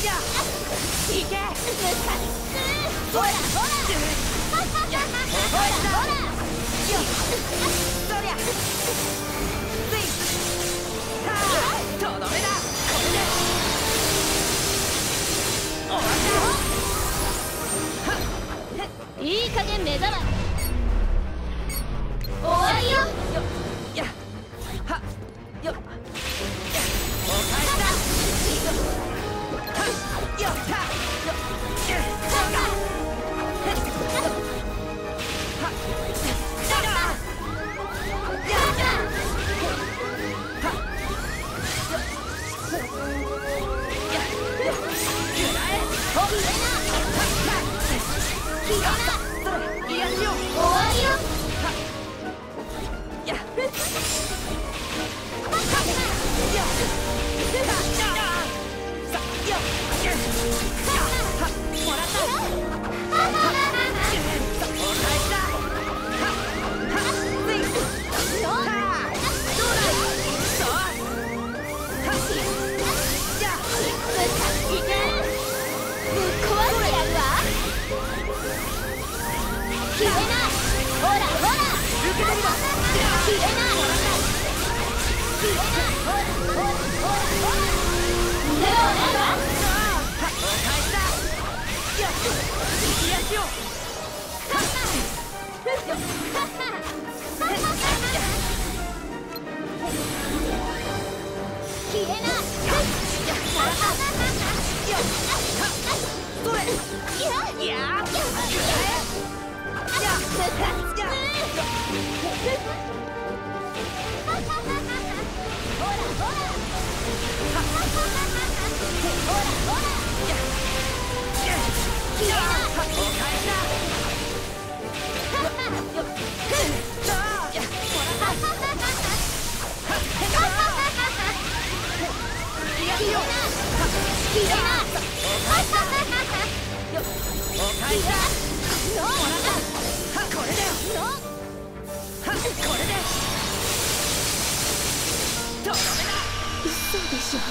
いい加減目覚ま Stop. 消えなほらほら消えな消えなほらほらほらほらでもなんだ消えほらほ什么